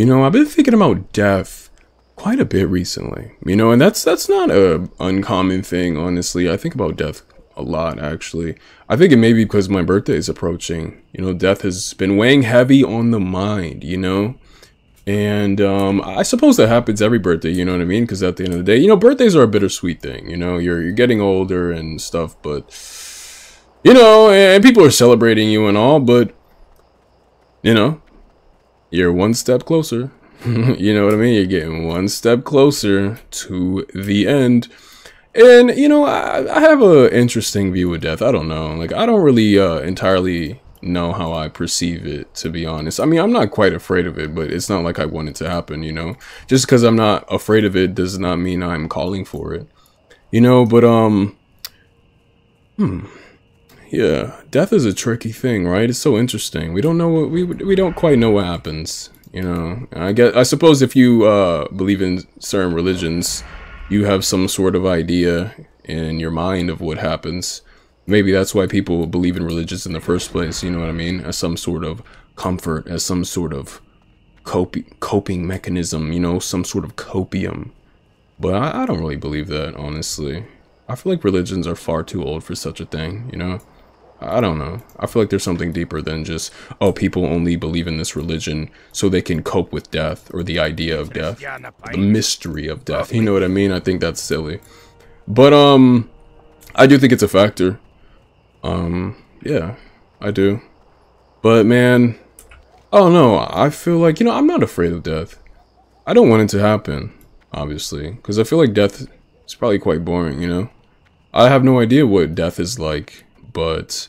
You know, I've been thinking about death quite a bit recently. You know, and that's that's not a uncommon thing, honestly. I think about death a lot actually. I think it may be because my birthday is approaching. You know, death has been weighing heavy on the mind, you know? And um, I suppose that happens every birthday, you know what I mean? Because at the end of the day, you know, birthdays are a bittersweet thing. You know, you're you're getting older and stuff, but you know, and people are celebrating you and all, but you know, you're one step closer. you know what I mean? You're getting one step closer to the end. And you know, I, I have a interesting view of death. I don't know, like I don't really uh, entirely know how I perceive it, to be honest. I mean, I'm not quite afraid of it, but it's not like I want it to happen, you know? Just because I'm not afraid of it does not mean I'm calling for it. You know, but, um... Hmm. Yeah, death is a tricky thing, right? It's so interesting. We don't know what... We, we don't quite know what happens, you know? I guess, I suppose if you, uh, believe in certain religions, you have some sort of idea in your mind of what happens maybe that's why people believe in religions in the first place, you know what I mean? As some sort of comfort, as some sort of coping, coping mechanism, you know, some sort of copium. But I, I don't really believe that, honestly. I feel like religions are far too old for such a thing, you know? I don't know. I feel like there's something deeper than just, oh, people only believe in this religion so they can cope with death or the idea of death. The mystery of death. You know what I mean? I think that's silly. But, um, I do think it's a factor. Um, yeah, I do. But man, don't know. I feel like, you know, I'm not afraid of death. I don't want it to happen, obviously, because I feel like death is probably quite boring, you know? I have no idea what death is like, but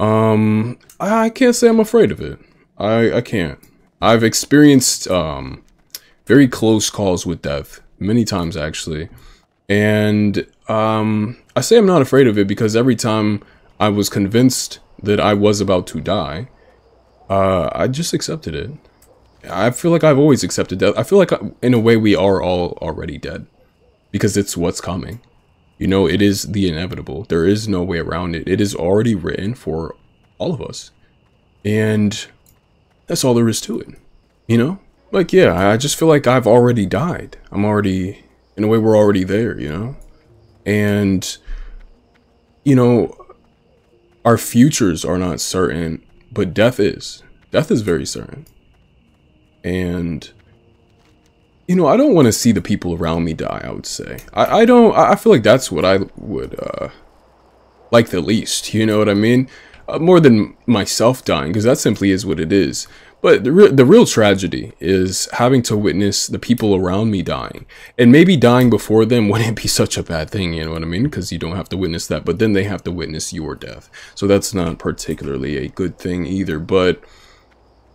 um, I, can't say I'm afraid of it. I, I can't. I've experienced um, very close calls with death many times, actually. And um, I say I'm not afraid of it because every time I was convinced that I was about to die, uh, I just accepted it. I feel like I've always accepted death. I feel like, uh, in a way, we are all already dead. Because it's what's coming. You know, it is the inevitable. There is no way around it. It is already written for all of us. And that's all there is to it. You know? Like, yeah, I just feel like I've already died. I'm already, in a way, we're already there, you know? And, you know, our futures are not certain, but death is. Death is very certain. And, you know, I don't want to see the people around me die, I would say. I, I don't, I feel like that's what I would, uh, like the least, you know what I mean? Uh, more than myself dying, because that simply is what it is. But the, re the real tragedy is having to witness the people around me dying. And maybe dying before them wouldn't be such a bad thing, you know what I mean? Because you don't have to witness that, but then they have to witness your death. So that's not particularly a good thing either. But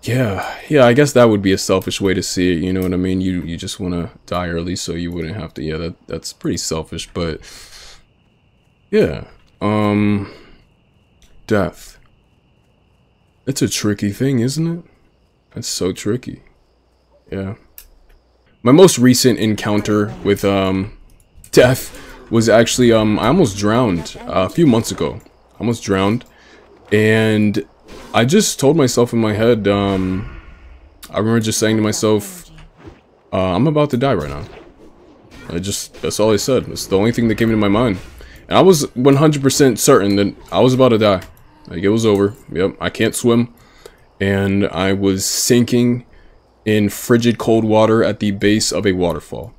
yeah, yeah, I guess that would be a selfish way to see it, you know what I mean? You you just want to die early so you wouldn't have to. Yeah, that that's pretty selfish, but yeah. Um death. It's a tricky thing, isn't it? That's so tricky. Yeah. My most recent encounter with um, death was actually um, I almost drowned uh, a few months ago. Almost drowned, and I just told myself in my head. Um, I remember just saying to myself, uh, "I'm about to die right now." I just that's all I said. It's the only thing that came into my mind, and I was 100% certain that I was about to die. Like it was over. Yep, I can't swim and I was sinking in frigid cold water at the base of a waterfall.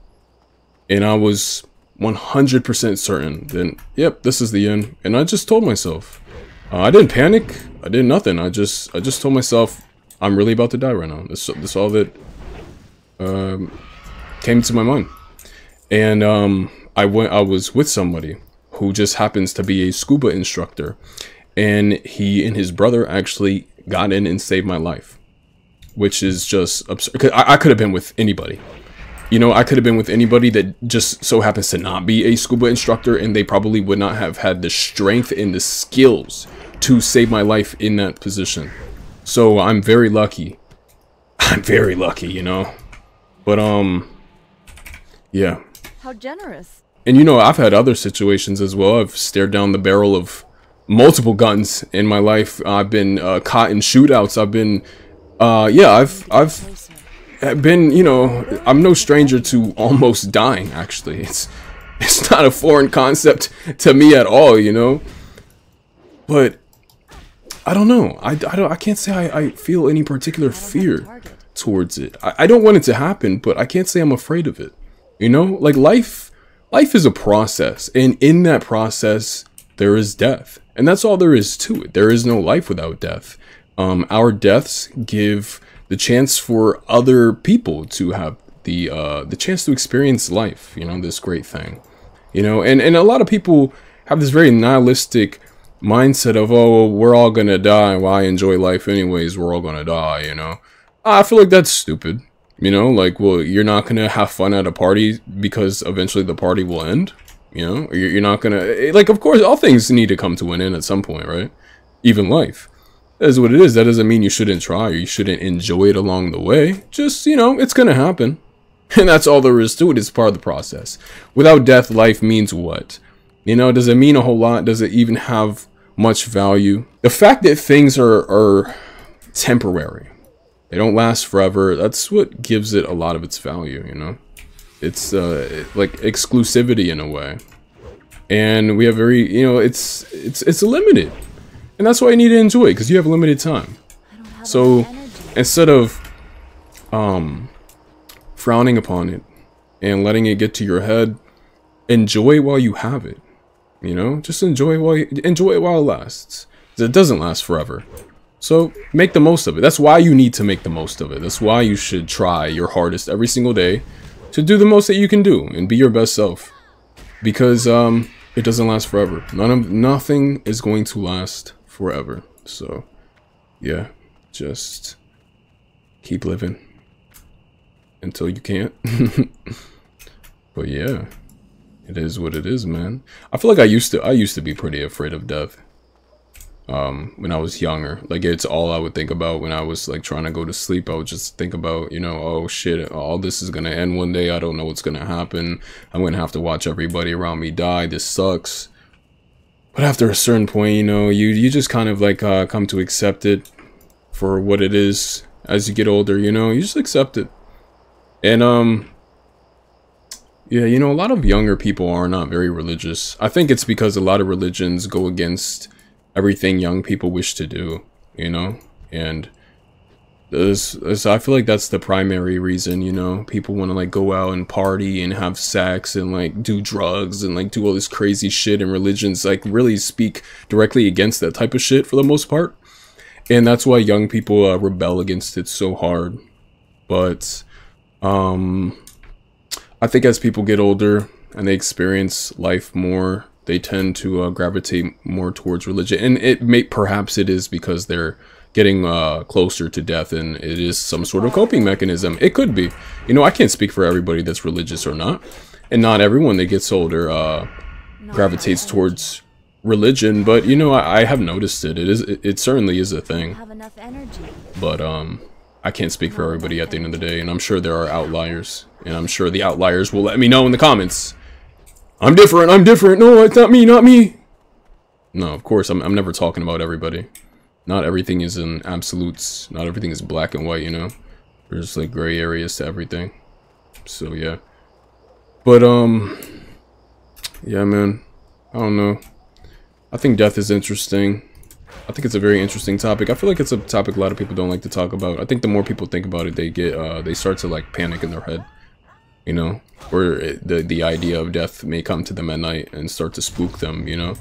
And I was 100% certain that, yep, this is the end. And I just told myself. Uh, I didn't panic. I did nothing. I just I just told myself, I'm really about to die right now. This, this all that um, came to my mind. And um, I went. I was with somebody who just happens to be a scuba instructor. And he and his brother actually got in and saved my life, which is just absurd. I, I could have been with anybody. You know, I could have been with anybody that just so happens to not be a scuba instructor, and they probably would not have had the strength and the skills to save my life in that position. So I'm very lucky. I'm very lucky, you know. But um, yeah. How generous. And you know, I've had other situations as well. I've stared down the barrel of multiple guns in my life. I've been uh, caught in shootouts. I've been, uh, yeah, I've, I've, been, you know, I'm no stranger to almost dying, actually. It's, it's not a foreign concept to me at all, you know? But, I don't know. I, I, don't, I can't say I, I feel any particular fear towards it. I, I don't want it to happen, but I can't say I'm afraid of it. You know? Like, life, life is a process. And in that process, there is death. And that's all there is to it. There is no life without death. Um, our deaths give the chance for other people to have the uh, the chance to experience life. You know, this great thing. You know, and and a lot of people have this very nihilistic mindset of oh we're all gonna die. Why well, enjoy life anyways? We're all gonna die. You know, I feel like that's stupid. You know, like well you're not gonna have fun at a party because eventually the party will end. You know, you're not gonna eh, like. Of course, all things need to come to an end at some point, right? Even life. That is what it is. That doesn't mean you shouldn't try or you shouldn't enjoy it along the way. Just you know, it's gonna happen, and that's all there is to it. It's part of the process. Without death, life means what? You know, does it mean a whole lot? Does it even have much value? The fact that things are are temporary, they don't last forever. That's what gives it a lot of its value. You know it's uh, like exclusivity in a way and we have very you know it's it's it's limited and that's why you need to enjoy it because you have limited time so instead of um frowning upon it and letting it get to your head enjoy while you have it you know? Just enjoy while you, enjoy it while it lasts. It doesn't last forever. So make the most of it. That's why you need to make the most of it. That's why you should try your hardest every single day to do the most that you can do and be your best self. Because um it doesn't last forever. None of nothing is going to last forever. So yeah just keep living until you can't. But yeah it is what it is man i feel like i used to i used to be pretty afraid of death um, when I was younger. Like it's all I would think about when I was like trying to go to sleep. I would just think about, you know, oh shit, all this is gonna end one day. I don't know what's gonna happen. I'm gonna have to watch everybody around me die. This sucks. But after a certain point, you know, you you just kind of like uh, come to accept it for what it is as you get older. You know, you just accept it. And um, yeah, you know, a lot of younger people are not very religious. I think it's because a lot of religions go against everything young people wish to do, you know? And this, this, I feel like that's the primary reason, you know? People want to like go out and party and have sex and like do drugs and like do all this crazy shit and religions like really speak directly against that type of shit for the most part. And that's why young people uh, rebel against it so hard. But um I think as people get older and they experience life more they tend to uh, gravitate more towards religion, and it may perhaps it is because they're getting uh, closer to death, and it is some sort of coping mechanism. It could be, you know, I can't speak for everybody that's religious or not, and not everyone that gets older uh, gravitates towards religion, but you know, I, I have noticed it. It is, it, it certainly is a thing. But um, I can't speak for everybody at the end of the day, and I'm sure there are outliers, and I'm sure the outliers will let me know in the comments. I'm different, I'm different. No, it's not me, not me. No, of course, I'm, I'm never talking about everybody. Not everything is in absolutes. Not everything is black and white, you know? There's like gray areas to everything. So, yeah. But, um... Yeah, man. I don't know. I think death is interesting. I think it's a very interesting topic. I feel like it's a topic a lot of people don't like to talk about. I think the more people think about it, they get, uh, they start to, like, panic in their head you know, or the the idea of death may come to them at night and start to spook them, you know.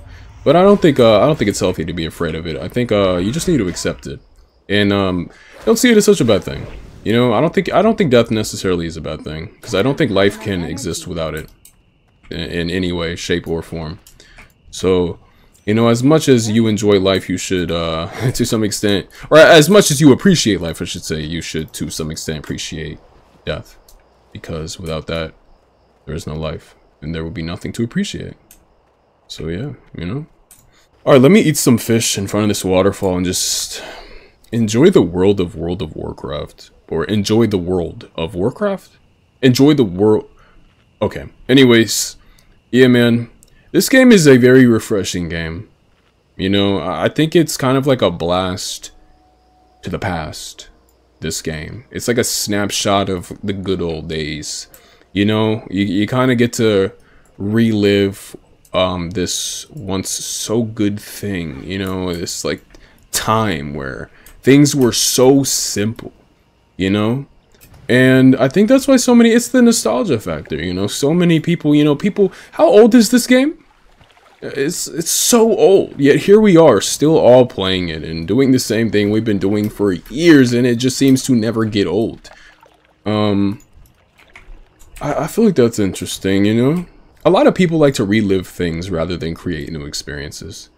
But I don't think uh, I don't think it's healthy to be afraid of it. I think uh, you just need to accept it, and um, don't see it as such a bad thing. You know, I don't think I don't think death necessarily is a bad thing because I don't think life can exist without it in, in any way, shape, or form. So, you know, as much as you enjoy life, you should, uh, to some extent, or as much as you appreciate life, I should say, you should, to some extent, appreciate death because without that, there is no life, and there will be nothing to appreciate. So yeah, you know? Alright, let me eat some fish in front of this waterfall and just enjoy the world of World of Warcraft. Or enjoy the world of Warcraft? Enjoy the world... Okay, anyways, yeah man, this game is a very refreshing game. You know, I think it's kind of like a blast to the past. this game. It's like a snapshot of the good old days. You know, you, you kind of get to relive um, this once so good thing, you know, this like time where things were so simple, you know? And I think that's why so many, it's the nostalgia factor, you know? So many people, you know, people, how old is this game? It's it's so old, yet here we are, still all playing it and doing the same thing we've been doing for years, and it just seems to never get old. Um, I, I feel like that's interesting, you know? A lot of people like to relive things rather than create new experiences.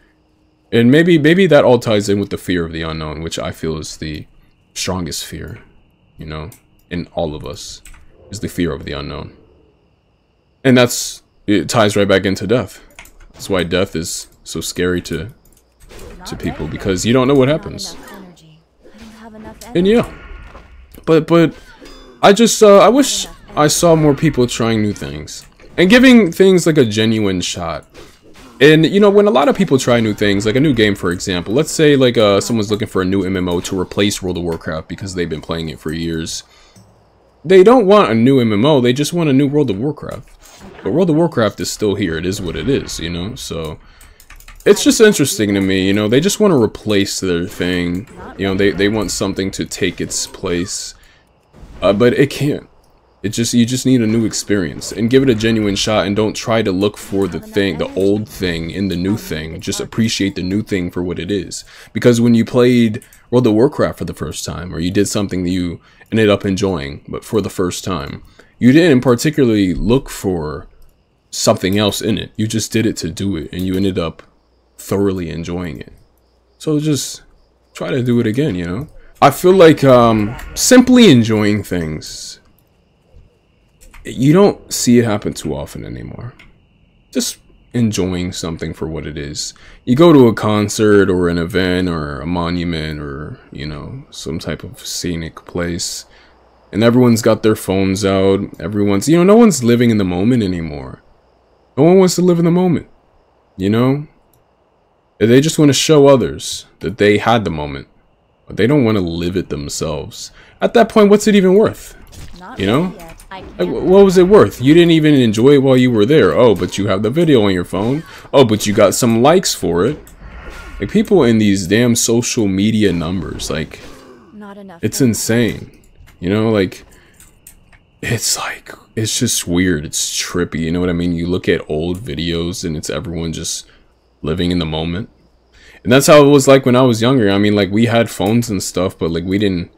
And maybe maybe that all ties in with the fear of the unknown, which I feel is the strongest fear, you know, in all of us, is the fear of the unknown. And that's, it ties right back into death that's why death is so scary to to people because you don't know what happens. And yeah, but but I just uh, I wish I saw more people trying new things and giving things like a genuine shot. And you know, when a lot of people try new things, like a new game, for example, let's say like uh, someone's looking for a new MMO to replace World of Warcraft because they've been playing it for years. They don't want a new MMO; they just want a new World of Warcraft. But World of Warcraft is still here. It is what it is, you know? So, it's just interesting to me, you know? They just want to replace their thing. You know, they, they want something to take its place. Uh, but it can't. It just you just need a new experience and give it a genuine shot and don't try to look for the thing, the old thing in the new thing. Just appreciate the new thing for what it is. Because when you played World of Warcraft for the first time or you did something that you ended up enjoying but for the first time, you didn't particularly look for something else in it. You just did it to do it and you ended up thoroughly enjoying it. So just try to do it again, you know? I feel like um, simply enjoying things, you don't see it happen too often anymore. Just enjoying something for what it is. You go to a concert or an event or a monument or, you know, some type of scenic place and everyone's got their phones out. Everyone's, you know, no one's living in the moment anymore. No one wants to live in the moment, you know? They just want to show others that they had the moment. But they don't want to live it themselves. At that point, what's it even worth? Not you know? Like, what was it worth? You didn't even enjoy it while you were there. Oh, but you have the video on your phone. Oh, but you got some likes for it. Like, people in these damn social media numbers, like, it's insane. You know, like it's like it's just weird. It's trippy. You know what I mean? You look at old videos and it's everyone just living in the moment. And that's how it was like when I was younger. I mean, like we had phones and stuff, but like we didn't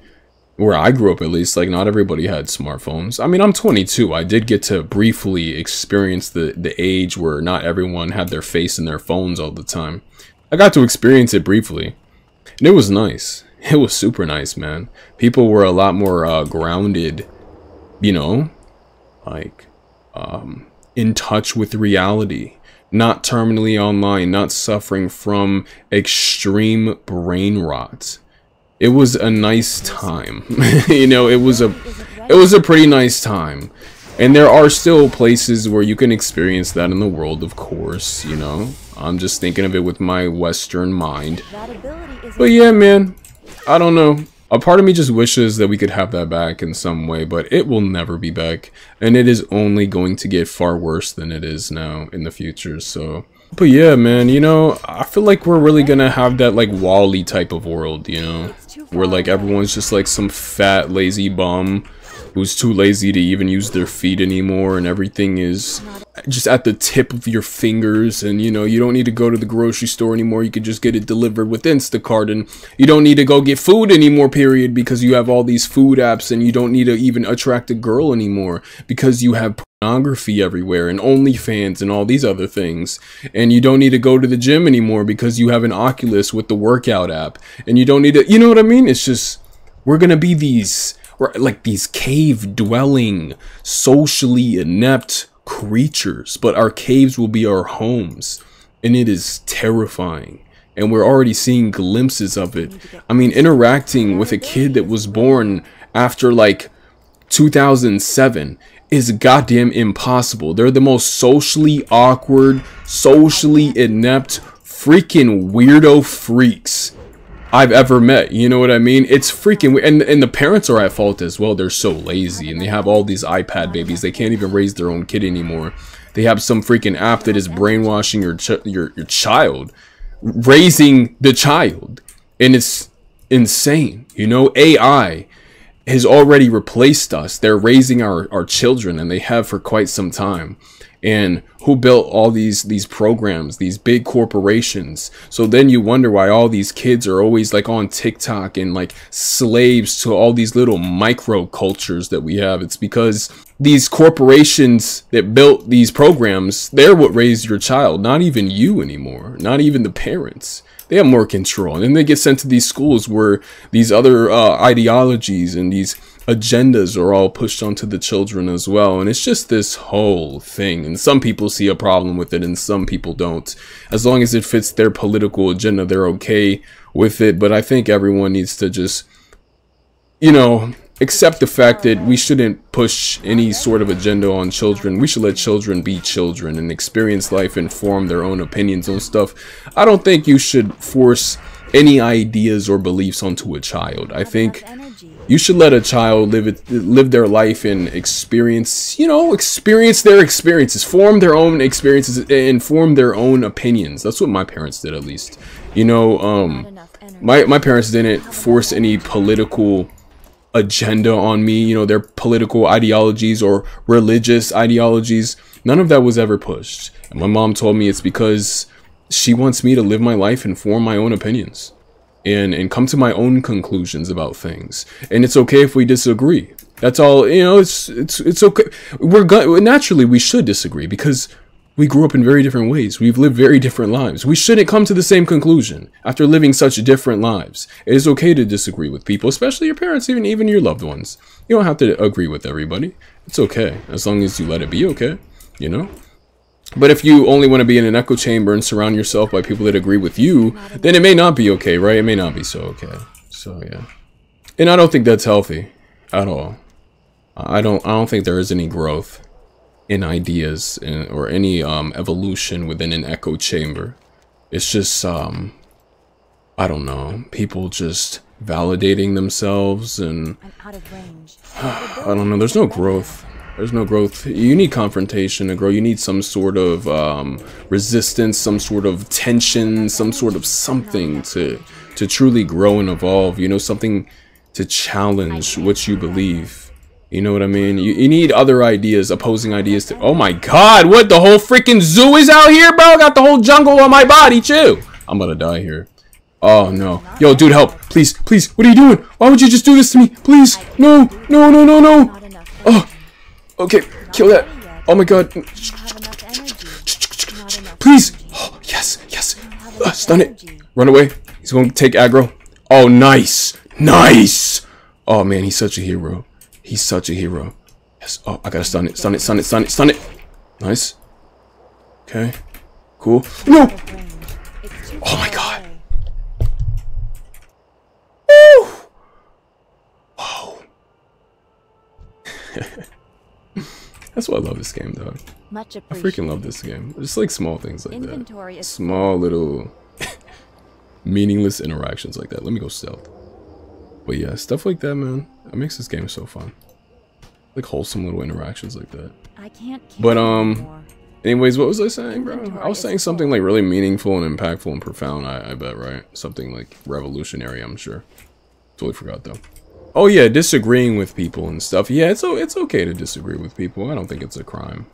where I grew up at least, like not everybody had smartphones. I mean, I'm 22. I did get to briefly experience the the age where not everyone had their face in their phones all the time. I got to experience it briefly. And it was nice it was super nice, man. People were a lot more uh, grounded, you know, like um, in touch with reality, not terminally online, not suffering from extreme brain rot. It was a nice time, you know. It was a, it was a pretty nice time, and there are still places where you can experience that in the world, of course. You know, I'm just thinking of it with my Western mind. But yeah, man, I don't know. A part of me just wishes that we could have that back in some way, but it will never be back. And it is only going to get far worse than it is now in the future, so... But yeah, man, you know, I feel like we're really gonna have that, like, WALL-E type of world, you know? Where, like, everyone's just, like, some fat, lazy bum who's too lazy to even use their feet anymore and everything is just at the tip of your fingers and you know you don't need to go to the grocery store anymore. You could just get it delivered with Instacart and you don't need to go get food anymore period because you have all these food apps and you don't need to even attract a girl anymore because you have pornography everywhere and OnlyFans and all these other things. And you don't need to go to the gym anymore because you have an Oculus with the workout app. And you don't need to you know what I mean? It's just we're gonna be these like these cave dwelling socially inept creatures, but our caves will be our homes. And it is terrifying. And we're already seeing glimpses of it. I mean, interacting with a kid that was born after like 2007 is goddamn impossible. They're the most socially awkward, socially inept, freaking weirdo freaks I've ever met. You know what I mean? It's freaking and and the parents are at fault as well. They're so lazy and they have all these iPad babies. They can't even raise their own kid anymore. They have some freaking app that is brainwashing your ch your your child, raising the child, and it's insane. You know, AI has already replaced us. They're raising our our children, and they have for quite some time and who built all these these programs these big corporations. So then you wonder why all these kids are always like on tiktok and like slaves to all these little micro cultures that we have. It's because these corporations that built these programs they're what raised your child not even you anymore not even the parents. They have more control. And then they get sent to these schools where these other uh, ideologies and these agendas are all pushed onto the children as well. And it's just this whole thing. And some people see a problem with it and some people don't. As long as it fits their political agenda, they're okay with it. But I think everyone needs to just, you know, accept the fact that we shouldn't push any sort of agenda on children. We should let children be children and experience life and form their own opinions on stuff. I don't think you should force any ideas or beliefs onto a child. I think you should let a child live it, live their life and experience, you know, experience their experiences, form their own experiences and form their own opinions. That's what my parents did at least. You know, um my my parents didn't force any political agenda on me, you know, their political ideologies or religious ideologies. None of that was ever pushed. And my mom told me it's because she wants me to live my life and form my own opinions and and come to my own conclusions about things. And it's okay if we disagree. That's all you know it's it's it's okay. We're going naturally we should disagree because we grew up in very different ways. We've lived very different lives. We shouldn't come to the same conclusion after living such different lives. It is okay to disagree with people especially your parents even even your loved ones. You don't have to agree with everybody. It's okay as long as you let it be okay you know but if you only want to be in an echo chamber and surround yourself by people that agree with you, then it may not be okay, right? It may not be so okay. So yeah. And I don't think that's healthy at all. I don't I don't think there is any growth in ideas in, or any um, evolution within an echo chamber. It's just um I don't know, people just validating themselves and I don't know, there's no growth. There's no growth. You need confrontation to grow. You need some sort of um, resistance, some sort of tension, some sort of something to to truly grow and evolve. You know, something to challenge what you believe. You know what I mean? You, you need other ideas, opposing ideas to- Oh my god, what? The whole freaking zoo is out here, bro? got the whole jungle on my body, too. I'm gonna die here. Oh, no. Yo, dude, help. Please, please. What are you doing? Why would you just do this to me? Please. No, no, no, no, no. Oh. Okay, kill that. Oh my god. Please. Oh, yes, yes. Uh, stun it. Run away. He's going to take aggro. Oh, nice. Nice. Oh, man, he's such a hero. He's such a hero. Yes. Oh, I gotta stun it. Stun it, stun it, stun it, stun it. Nice. Okay. Cool. No! Oh my god. That's why I love this game, though. Much I freaking love this game. Just like small things like Inventory that. Small little meaningless interactions like that. Let me go stealth. But yeah, stuff like that, man. It makes this game so fun. Like wholesome little interactions like that. I can't. But um. Anymore. Anyways, what was I saying, bro? I was saying something like really meaningful and impactful and profound. I, I bet, right? Something like revolutionary. I'm sure. Totally forgot though. Oh yeah, disagreeing with people and stuff. Yeah, it's it's okay to disagree with people. I don't think it's a crime.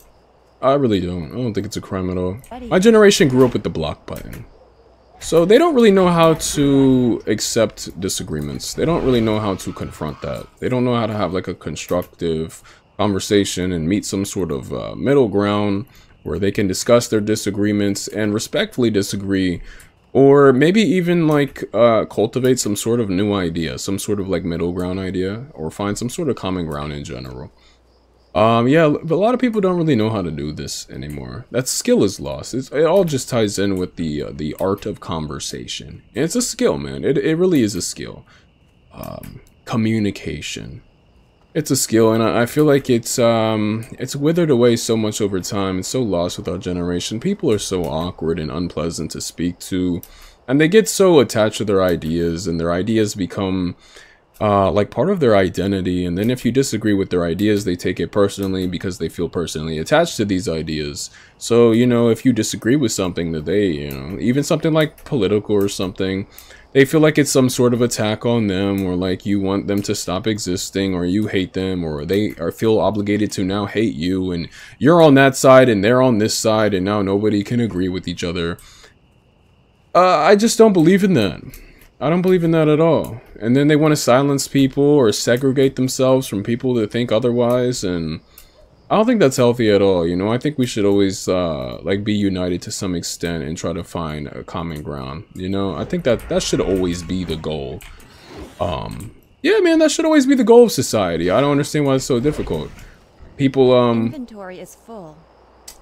I really don't. I don't think it's a crime at all. My generation grew up with the block button. So they don't really know how to accept disagreements. They don't really know how to confront that. They don't know how to have like a constructive conversation and meet some sort of uh, middle ground where they can discuss their disagreements and respectfully disagree or maybe even like uh, cultivate some sort of new idea, some sort of like middle ground idea, or find some sort of common ground in general. Um, yeah, but a lot of people don't really know how to do this anymore. That skill is lost. It's, it all just ties in with the uh, the art of conversation. And it's a skill, man. It, it really is a skill. Um, communication it's a skill and I, feel like it's um it's withered away so much over time it's so lost with our generation people are so awkward and unpleasant to speak to And they get so attached to their ideas, and their ideas become uh, like part of their identity. And then if you disagree with their ideas, they take it personally because they feel personally attached to these ideas. So, you know, if you disagree with something that they, you know, even something like political or something, they feel like it's some sort of attack on them or like you want them to stop existing or you hate them or they are feel obligated to now hate you and you're on that side and they're on this side and now nobody can agree with each other. Uh, I just don't believe in that. I don't believe in that at all. And then they want to silence people or segregate themselves from people that think otherwise and I don't think that's healthy at all, you know? I think we should always, uh, like, be united to some extent and try to find a common ground, you know? I think that that should always be the goal. Um, yeah, man, that should always be the goal of society. I don't understand why it's so difficult. People, um... Inventory is full.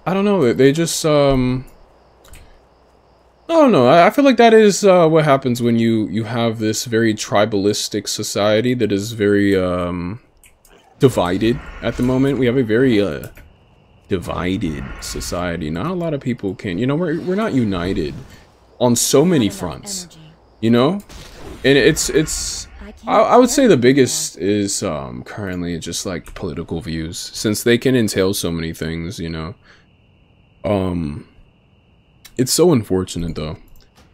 I don't know, they just, um... I don't know. I feel like that is uh, what happens when you you have this very tribalistic society that is very um, divided at the moment. We have a very uh, divided society. Not a lot of people can. You know, we're we're not united on so many fronts. You know, and it's it's. I, I would say the biggest is um, currently just like political views, since they can entail so many things. You know, um it's so unfortunate though,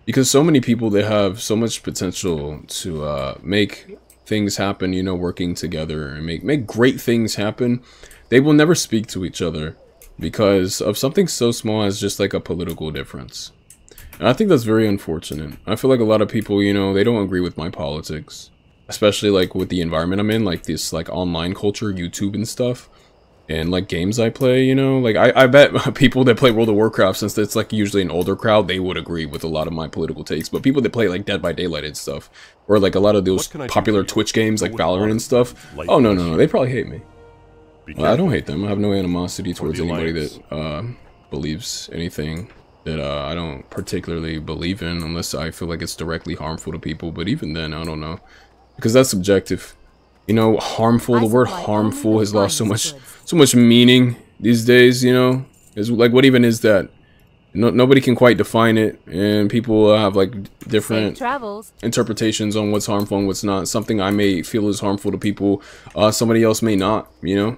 because so many people they have so much potential to uh, make things happen. You know, working together and make make great things happen. They will never speak to each other because of something so small as just like a political difference. And I think that's very unfortunate. I feel like a lot of people, you know, they don't agree with my politics, especially like with the environment I'm in, like this like online culture, YouTube and stuff and like games I play, you know, like I, I bet people that play World of Warcraft, since it's like usually an older crowd, they would agree with a lot of my political takes. But people that play like Dead by Daylight and stuff, or like a lot of those popular Twitch games like Valorant and stuff, oh no no no, they probably hate me. Well, I don't hate them. I have no animosity towards anybody that uh, believes anything that uh, I don't particularly believe in, unless I feel like it's directly harmful to people. But even then, I don't know, because that's subjective. You know, harmful. The word harmful has lost so much so much meaning these days, you know? Is like, what even is that? No, nobody can quite define it, and people have like different interpretations on what's harmful and what's not. Something I may feel is harmful to people, uh, somebody else may not. You know,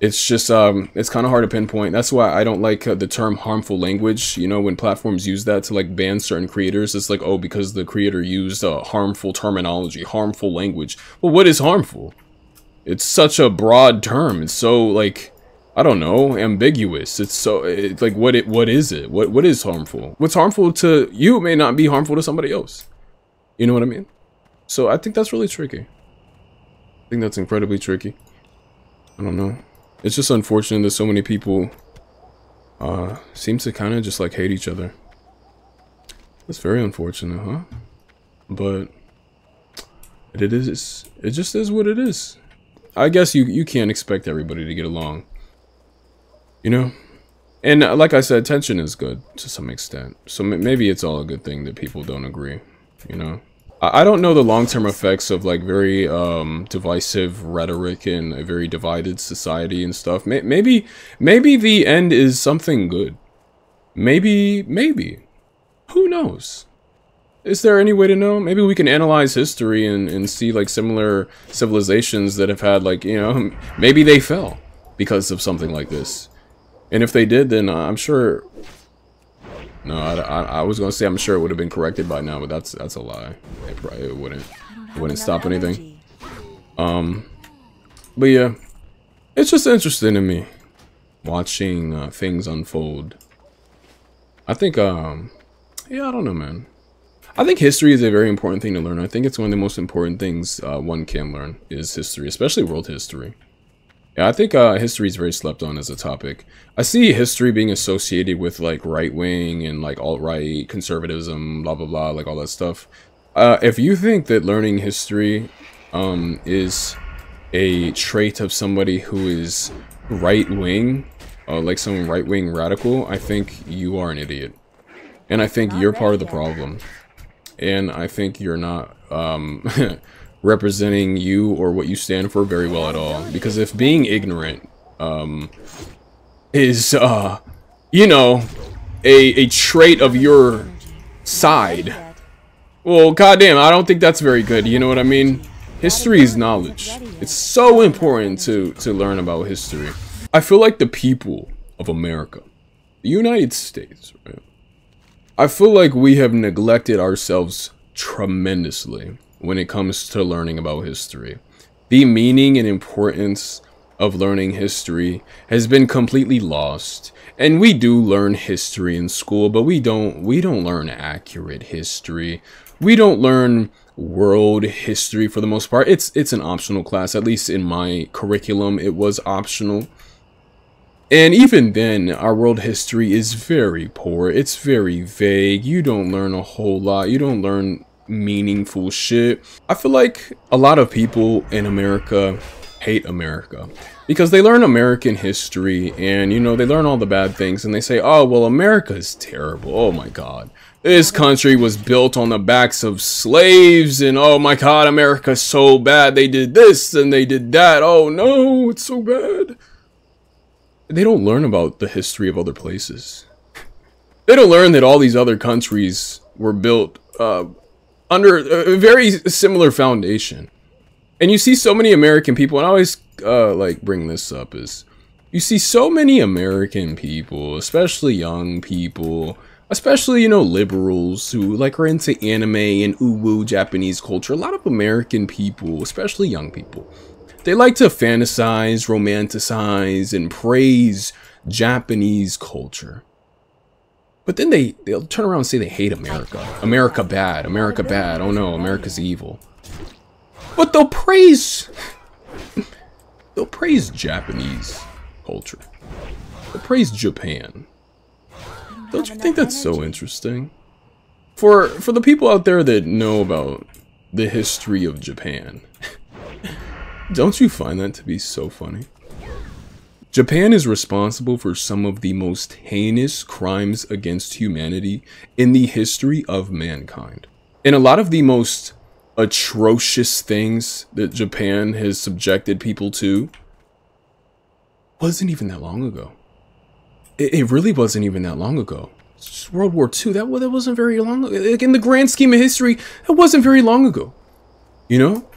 it's just um, it's kind of hard to pinpoint. That's why I don't like uh, the term harmful language. You know, when platforms use that to like ban certain creators, it's like oh, because the creator used uh, harmful terminology, harmful language. Well, what is harmful? It's such a broad term. It's so like I don't know, ambiguous. It's so it's like what it what is it? What what is harmful? What's harmful to you may not be harmful to somebody else. You know what I mean? So I think that's really tricky. I think that's incredibly tricky. I don't know. It's just unfortunate that so many people uh seem to kind of just like hate each other. That's very unfortunate, huh? But it is it just is what it is. I guess you you can't expect everybody to get along. You know? And uh, like I said, tension is good to some extent. So maybe it's all a good thing that people don't agree, you know? I, don't know the long-term effects of like very um, divisive rhetoric in a very divided society and stuff. maybe maybe the end is something good. Maybe maybe. Who knows? Is there any way to know? Maybe we can analyze history and, and see like similar civilizations that have had like, you know, maybe they fell because of something like this. And if they did, then I'm sure... No, I, I, I was going to say I'm sure it would have been corrected by now, but that's that's a lie. It probably it wouldn't, it wouldn't stop anything. Um, But yeah, it's just interesting to me watching uh, things unfold. I think, um, yeah, I don't know, man. I think history is a very important thing to learn. I think it's one of the most important things uh, one can learn is history, especially world history. Yeah, I think uh, history is very slept on as a topic. I see history being associated with like right wing and like alt right conservatism, blah blah blah, like all that stuff. Uh, if you think that learning history um, is a trait of somebody who is right wing, uh, like some right wing radical, I think you are an idiot, and I think you're part of the problem and I think you're not um, representing you or what you stand for very well at all. Because if being ignorant um, is, uh, you know, a, a trait of your side. Well, goddamn, I don't think that's very good. You know what I mean? History is knowledge. It's so important to, to learn about history. I feel like the people of America, the United States? I feel like we have neglected ourselves tremendously when it comes to learning about history. The meaning and importance of learning history has been completely lost. And we do learn history in school, but we don't we don't learn accurate history. We don't learn world history for the most part. It's it's an optional class, at least in my curriculum it was optional. And even then, our world history is very poor. It's very vague. You don't learn a whole lot. You don't learn meaningful shit. I feel like a lot of people in America hate America because they learn American history and you know they learn all the bad things and they say oh well America is terrible oh my god this country was built on the backs of slaves and oh my god America's so bad they did this and they did that oh no it's so bad they don't learn about the history of other places they don't learn that all these other countries were built uh, under a very similar foundation and you see so many American people, and I always uh, like bring this up is you see so many American people, especially young people, especially you know liberals who like are into anime and uwu Japanese culture. A lot of American people, especially young people, they like to fantasize, romanticize, and praise Japanese culture. But then they they'll turn around and say they hate America. America bad. America bad. Oh no, America's evil. But they'll praise... They'll praise Japanese culture. They'll praise Japan. Don't you think that's so interesting? For for the people out there that know about the history of Japan, don't you find that to be so funny? Japan is responsible for some of the most heinous crimes against humanity in the history of mankind. And a lot of the most atrocious things that Japan has subjected people to wasn't even that long ago. It, it really wasn't even that long ago. World War II, that, that wasn't very long ago. In the grand scheme of history, that wasn't very long ago. You know?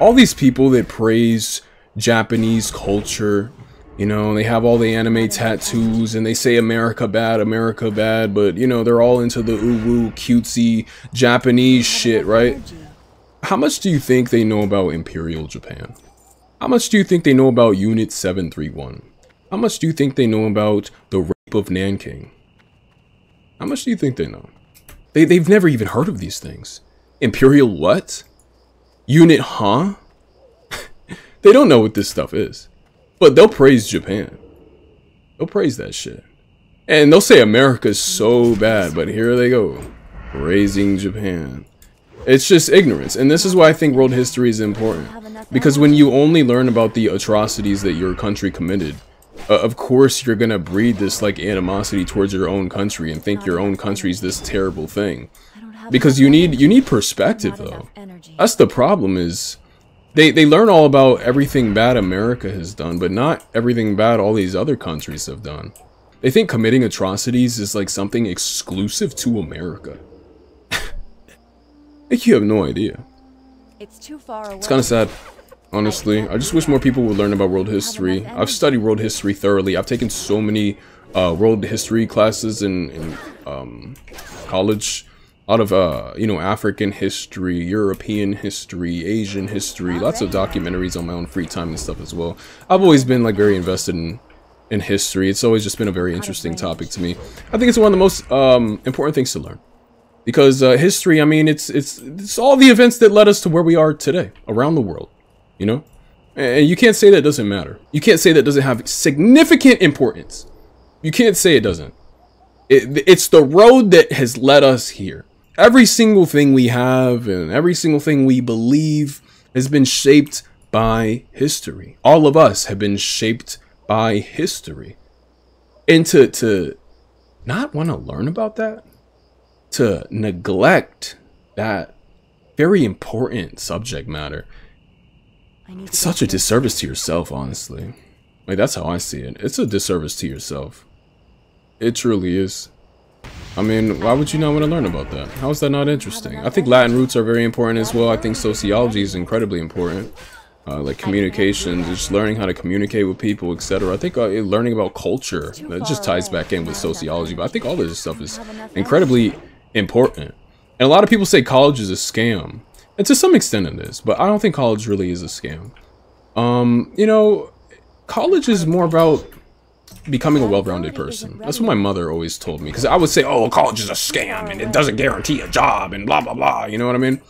All these people that praise Japanese culture, you know, they have all the anime tattoos and they say America bad, America bad, but you know, they're all into the uwu cutesy Japanese shit, right? How much do you think they know about Imperial Japan? How much do you think they know about Unit 731? How much do you think they know about the rape of Nanking? How much do you think they know? They, they've never even heard of these things. Imperial what? Unit huh? they don't know what this stuff is. But they'll praise Japan. They'll praise that shit. And they'll say America's so bad, but here they go. Praising Japan. It's just ignorance. And this is why I think world history is important. Because when you only learn about the atrocities that your country committed, uh, of course you're gonna breed this like animosity towards your own country and think your own country's this terrible thing. Because you need you need perspective though. That's the problem is they they learn all about everything bad America has done, but not everything bad all these other countries have done. They think committing atrocities is like something exclusive to America. Like you have no idea. It's too far away. It's kind of sad, honestly. I just wish more people would learn about world history. I've studied world history thoroughly. I've taken so many uh, world history classes in, in um, college. Lot of, uh, you know, African history, European history, Asian history, lots of documentaries on my own free time and stuff as well. I've always been, like, very invested in, in history. It's always just been a very interesting topic to me. I think it's one of the most um, important things to learn because uh, history, I mean, it's it's it's all the events that led us to where we are today around the world, you know. And you can't say that doesn't matter. You can't say that doesn't have significant importance. You can't say it doesn't. It, it's the road that has led us here. Every single thing we have and every single thing we believe has been shaped by history. All of us have been shaped by history. And to, to not want to learn about that, to neglect that very important subject matter. It's such a disservice to yourself, honestly. Like, that's how I see it. It's a disservice to yourself. It truly is. I mean, why would you not want to learn about that? How is that not interesting? I think Latin roots are very important as well. I think sociology is incredibly important. Uh, like communication, just learning how to communicate with people, etc. I think uh, learning about culture, that just ties back in with sociology, but I think all this stuff is incredibly important. And a lot of people say college is a scam. And to some extent it is, but I don't think college really is a scam. Um, you know, college is more about becoming a well-rounded person. That's what my mother always told me. Because I would say, oh, college is a scam and it doesn't guarantee a job and blah, blah, blah. You know what I mean?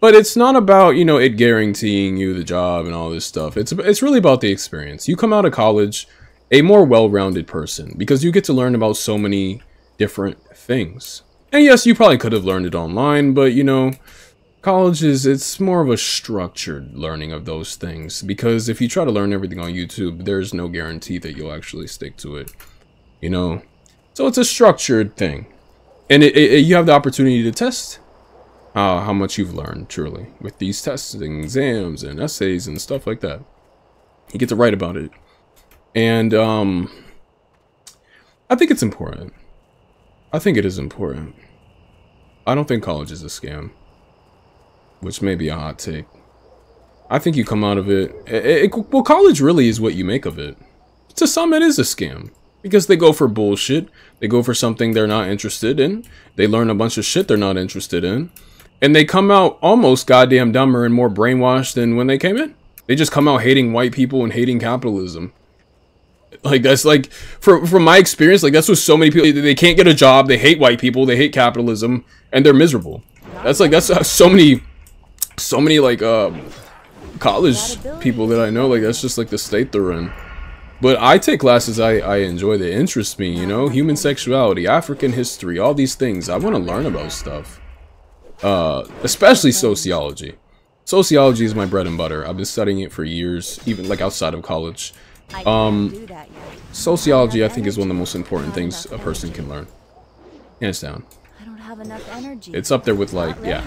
But it's not about, you know, it guaranteeing you the job and all this stuff. It's, it's really about the experience. You come out of college a more well-rounded person because you get to learn about so many different things. And yes, you probably could have learned it online, but, you know, college is it's more of a structured learning of those things because if you try to learn everything on YouTube, there's no guarantee that you'll actually stick to it. You know, so it's a structured thing, and it, it, you have the opportunity to test uh, how much you've learned truly with these tests and exams and essays and stuff like that. You get to write about it, and um, I think it's important. I think it is important. I don't think college is a scam which may be a hot take. I think you come out of it, it, it, well, college really is what you make of it. To some, it is a scam because they go for bullshit. They go for something they're not interested in. They learn a bunch of shit they're not interested in, and they come out almost goddamn dumber and more brainwashed than when they came in. They just come out hating white people and hating capitalism. Like that's like from from my experience, like that's what so many people they can't get a job. They hate white people. They hate capitalism, and they're miserable. That's like that's so many so many like um, college people that I know. Like that's just like the state they're in. But I take classes I, I enjoy that interest me, you know, human sexuality, African history, all these things. I want to learn about stuff. Uh, especially sociology. Sociology is my bread and butter. I've been studying it for years, even like outside of college. Um, sociology, I think, is one of the most important things a person can learn. Hands down have enough energy. It's up there with like, yeah.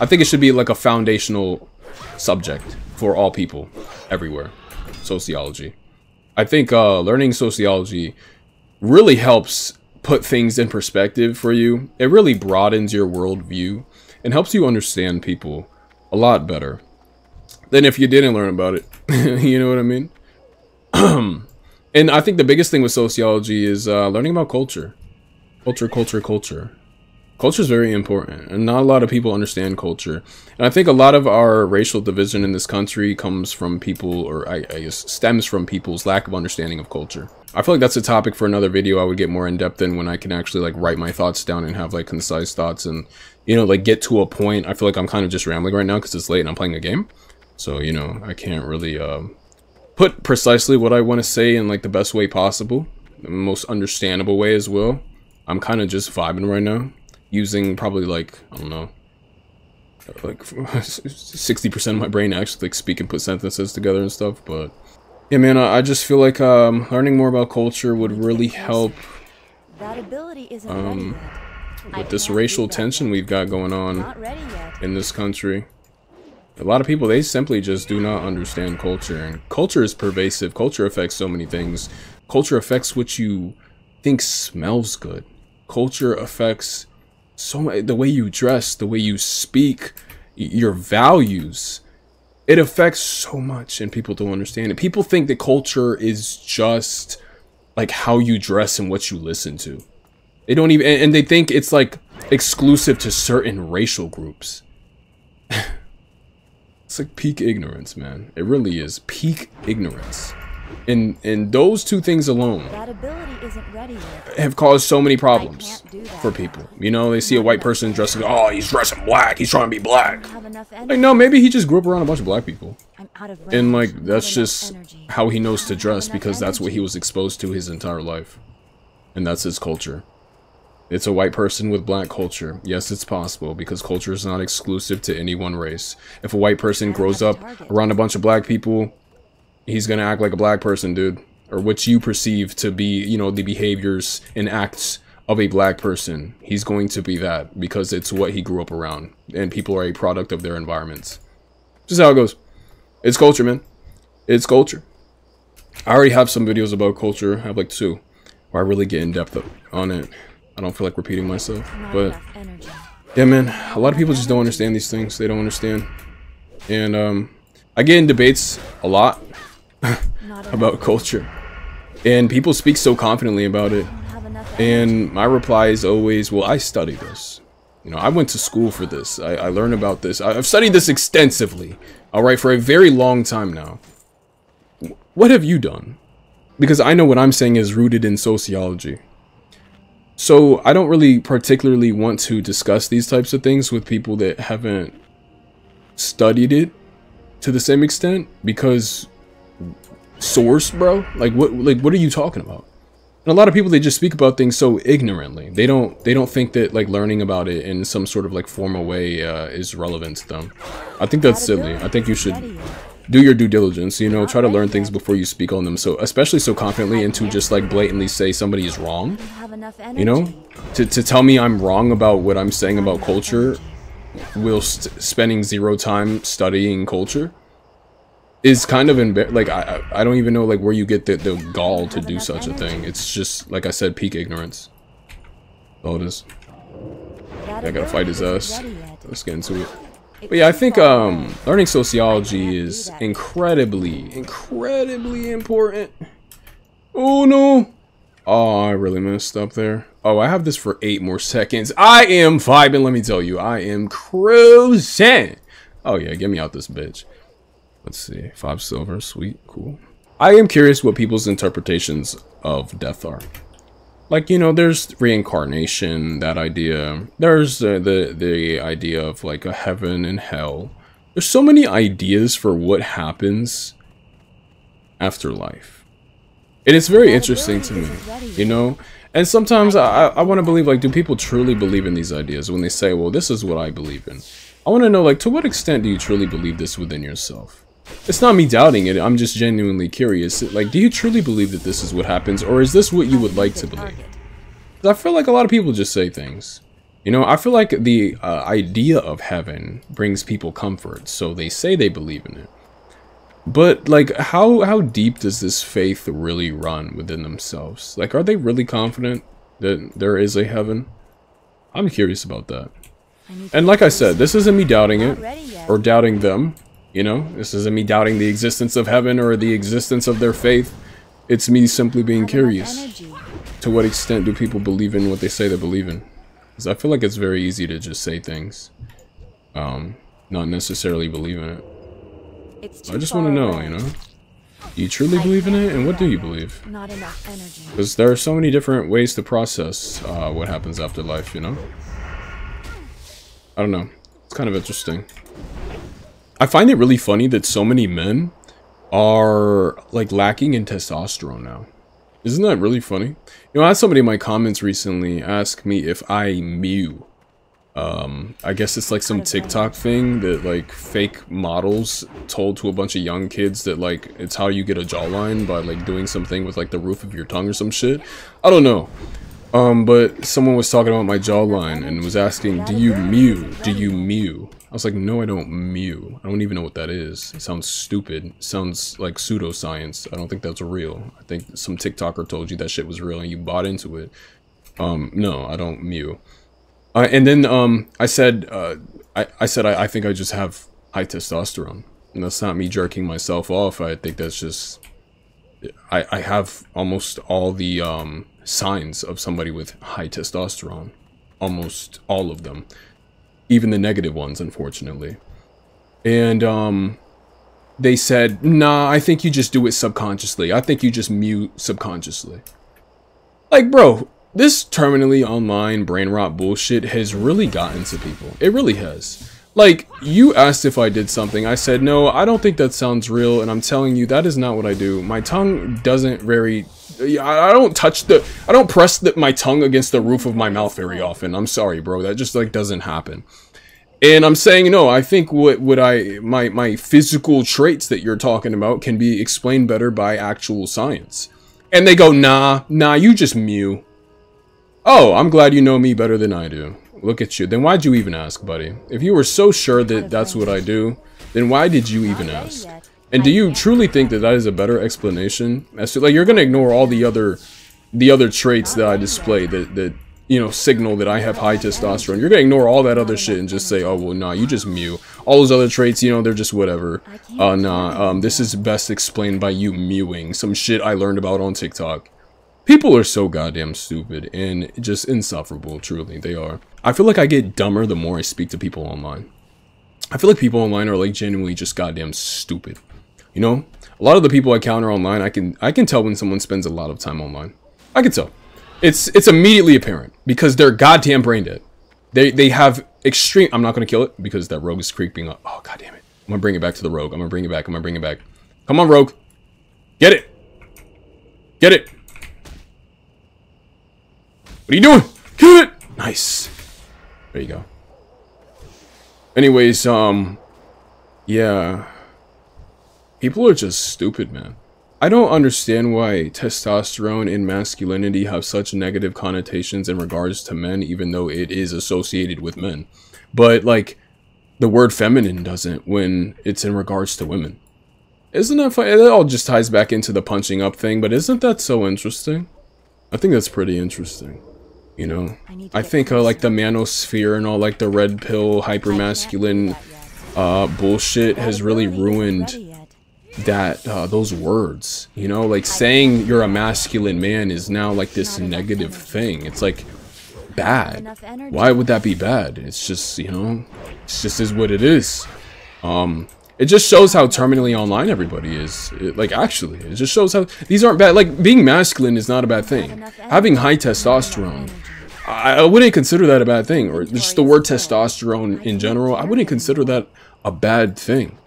I think it should be like a foundational subject for all people everywhere. Sociology. I think uh, learning sociology really helps put things in perspective for you. It really broadens your worldview and helps you understand people a lot better than if you didn't learn about it. you know what I mean? and I think the biggest thing with sociology is uh, learning about culture. Culture, culture, culture culture is very important and not a lot of people understand culture. And i think a lot of our racial division in this country comes from people or I, I, guess stems from people's lack of understanding of culture. I feel like that's a topic for another video i would get more in depth in when i can actually like write my thoughts down and have like concise thoughts and you know like get to a point. I feel like i'm kind of just rambling right now because it's late and i'm playing a game. So you know i can't really um, put precisely what i want to say in like the best way possible the most understandable way as well. I'm kind of just vibing right now using probably like, I don't know, like 60% of my brain actually like speak and put sentences together and stuff, but yeah, man, I, I just feel like um, learning more about culture would really help um, with this racial tension we've got going on in this country. A lot of people, they simply just do not understand culture, and culture is pervasive. Culture affects so many things. Culture affects what you think smells good. Culture affects so the way you dress, the way you speak, your values, it affects so much and people don't understand it. People think that culture is just like how you dress and what you listen to. They don't even and they think it's like exclusive to certain racial groups. it's like peak ignorance, man. It really is peak ignorance. And and those two things alone have caused so many problems for people. You know, they see a white person dressing, oh, he's dressing black, he's trying to be black. Like, no, maybe he just grew up around a bunch of black people. And like, that's just how he knows to dress because that's what he was exposed to his entire life. And that's his culture. It's a white person with black culture. Yes, it's possible because culture is not exclusive to any one race. If a white person grows up around a bunch of black people, he's gonna act like a black person, dude. Or what you perceive to be, you know, the behaviors and acts of a black person. He's going to be that because it's what he grew up around. And people are a product of their environments. Just how it goes. It's culture, man. It's culture. I already have some videos about culture. I have like two where I really get in depth on it. I don't feel like repeating myself. But yeah, man, a lot of people just don't understand these things. They don't understand. And um, I get in debates a lot. about culture. And people speak so confidently about it. Don't have enough energy. And my reply is always, well, I study this. You know, I went to school for this. I, I learned about this. I, I've studied this extensively. All right, for a very long time now. What have you done? Because I know what I'm saying is rooted in sociology. So I don't really particularly want to discuss these types of things with people that haven't studied it to the same extent because source, bro? Like what like what are you talking about? And a lot of people they just speak about things so ignorantly. They don't they don't think that like learning about it in some sort of like formal way uh, is relevant to them. I think that's silly. I think you should do your due diligence. You know, try to learn things before you speak on them. So especially so confidently and to just like blatantly say somebody is wrong. Don't have enough energy. You know, to to tell me I'm wrong about what I'm saying about culture, whilst spending zero time studying culture is kind of embar- like I I don't even know like where you get the, the gall to do such a thing. It's just like I said, peak ignorance. All it is. That I gotta fight his ass. Let's get into it. But yeah, I think um learning sociology is incredibly, incredibly important. Oh no. Oh, I really messed up there. Oh, I have this for eight more seconds. I am vibing, let me tell you. I am cruising. Oh yeah, get me out this bitch. Let's see. Five silver, sweet, cool. I am curious what people's interpretations of death are. Like you know there's reincarnation that idea. There's uh, the the idea of like a heaven and hell. There's so many ideas for what happens after life and it's very interesting to me you know? And sometimes i i want to believe like do people truly believe in these ideas when they say well this is what i believe in. I want to know like to what extent do you truly believe this within yourself it's not me doubting it i'm just genuinely curious like do you truly believe that this is what happens or is this what you would like to believe I feel like a lot of people just say things. You know, I feel like the uh, idea of heaven brings people comfort, so they say they believe in it. But like, how how deep does this faith really run within themselves? Like, are they really confident that there is a heaven? I'm curious about that. I need to And like I said, this isn't me doubting it or doubting them. You know, this isn't me doubting the existence of heaven or the existence of their faith. It's me simply being curious to what extent do people believe in what they say they believe in? Because I feel like it's very easy to just say things, um, not necessarily believe in it. It's I just want to know, you know, do you truly believe in it, and what do you believe? Not enough energy. Because there are so many different ways to process uh, what happens after life, you know. I don't know. It's kind of interesting. I find it really funny that so many men are like lacking in testosterone now. Isn't that really funny? You know, I had somebody in my comments recently ask me if I mew. Um, I guess it's like some How does that TikTok thing that like fake models told to a bunch of young kids that like it's how you get a jawline by like doing something with like the roof of your tongue or some shit. I don't know. Um, but someone was talking about my jawline and was asking, "Do you mew? Do you mew?" I was like, "No, I don't mew. I don't even know what that is. It sounds stupid. It sounds like pseudoscience. I don't think that's real. I think some TikToker told you that shit was real and you bought into it. Um, no, I don't mew." Uh, and then um, I said, uh, I, I said, I, I think I just have high testosterone. And that's not me jerking myself off. I think that's just, I, I have almost all the um, signs of somebody with high testosterone. Almost all of them. Even the negative ones, unfortunately. And um, they said, nah, I think you just do it subconsciously. I think you just mute subconsciously. Like, bro, this terminally online brain rot bullshit has really gotten to people. It really has. Like, you asked if I did something. I said, no, I don't think that sounds real. And I'm telling you, that is not what I do. My tongue doesn't very. I I don't touch the. I don't press the, my tongue against the roof of my mouth very often. I'm sorry, bro. That just, like, doesn't happen. And I'm saying no. I think what what I my my physical traits that you're talking about can be explained better by actual science. And they go, nah, nah, you just mew. Oh, I'm glad you know me better than I do. Look at you. Then why'd you even ask, buddy? If you were so sure that that's what I do, then why did you even ask? And do you truly think that that is a better explanation? As to like you're gonna ignore all the other, the other traits that I display that that you know, signal that I have high testosterone. You're gonna ignore all that other shit and just say, oh well, nah, you just mew. All those other traits, you know, they're just whatever. Uh, nah, um, this is best explained by you mewing. Some shit I learned about on TikTok. People are so goddamn stupid and just insufferable, truly, they are. I feel like I get dumber the more I speak to people online. I feel like people online are like genuinely just goddamn stupid. You know? A lot of the people I counter online, I can I can tell when someone spends a lot of time online. I can tell. It's it's immediately apparent because they're goddamn brain dead. They they have extreme I'm not gonna kill it because that rogue is creeping up. Oh god damn it. I'm gonna bring it back to the rogue. I'm gonna bring it back. I'm gonna bring it back. Come on, rogue. Get it. Get it. What are you doing? Kill it! Nice. There you go. Anyways, um, yeah. People are just stupid, man. I don't understand why testosterone and masculinity have such negative connotations in regards to men, even though it is associated with men. But, like, the word feminine doesn't when it's in regards to women. Isn't that fun? It all just ties back into the punching up thing, but isn't that so interesting? I think that's pretty interesting. You know, I I think uh, like the manosphere and all like the red pill hyper masculine uh, bullshit has really ruined that uh, those words. You know, like saying you're a masculine man is now like this negative thing. It's like bad. Why would that be bad? It's just you know, it's just is what it is. Um, it just shows how terminally online everybody is. It, like actually, it just shows how these aren't bad. Like being masculine is not a bad thing. Having high testosterone. I, I wouldn't consider that a bad thing, or just the word testosterone in general. I wouldn't consider that a bad thing,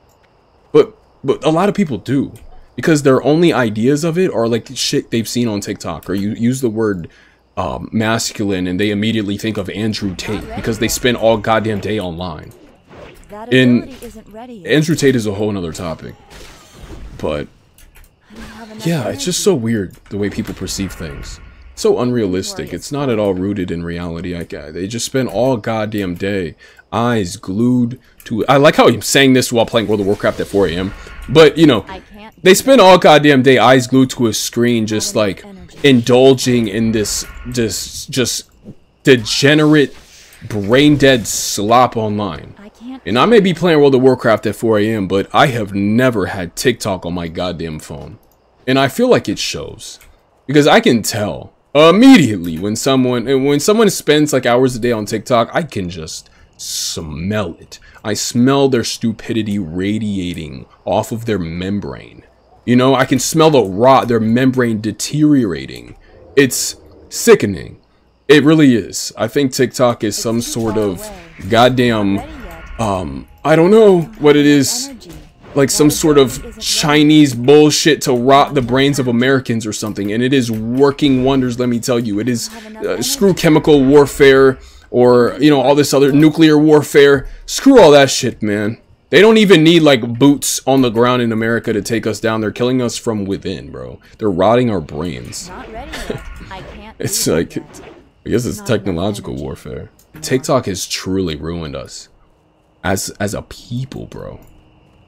but but a lot of people do because their only ideas of it are like shit they've seen on TikTok, or you use the word um, masculine and they immediately think of Andrew Tate because they spend all goddamn day online. That in- isn't ready. Andrew Tate is a whole nother topic, but I don't have enough yeah, it's just so weird the way people perceive things. So unrealistic. It's not at all rooted in reality. I they just spend all goddamn day eyes glued to. I like how I'm saying this while playing World of Warcraft at 4 a.m. But you know, they spend all goddamn day eyes glued to a screen, just like indulging in this, this just degenerate, brain dead slop online. And I may be playing World of Warcraft at 4 a.m., but I have never had TikTok on my goddamn phone. And I feel like it shows. Because I can tell immediately when someone when someone spends like hours a day on TikTok, I can just smell it. I smell their stupidity radiating off of their membrane. You know, I can smell the rot, their membrane deteriorating. It's sickening. It really is. I think TikTok is some sort of away. goddamn um I don't know what it is like some sort of Chinese bullshit to rot the brains of Americans or something, and it is working wonders. Let me tell you, it is uh, screw chemical warfare or you know all this other nuclear warfare. Screw all that shit, man. They don't even need like boots on the ground in America to take us down. They're killing us from within, bro. They're rotting our brains. Not ready yet. I can't. It's like. I guess it's technological warfare. TikTok has truly ruined us as as a people, bro.